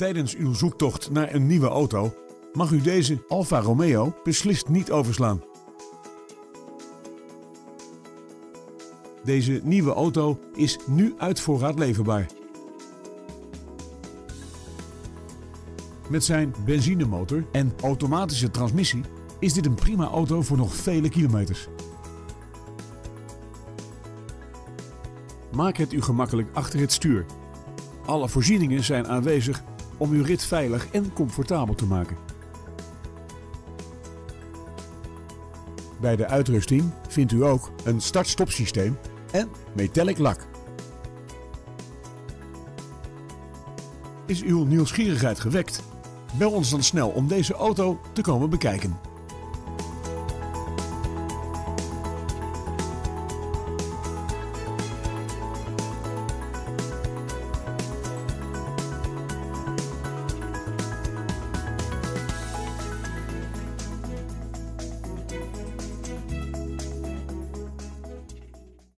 Tijdens uw zoektocht naar een nieuwe auto mag u deze Alfa Romeo beslist niet overslaan. Deze nieuwe auto is nu uit voorraad leverbaar. Met zijn benzinemotor en automatische transmissie is dit een prima auto voor nog vele kilometers. Maak het u gemakkelijk achter het stuur. Alle voorzieningen zijn aanwezig om uw rit veilig en comfortabel te maken. Bij de uitrusting vindt u ook een start-stop systeem en metallic lak. Is uw nieuwsgierigheid gewekt? Bel ons dan snel om deze auto te komen bekijken.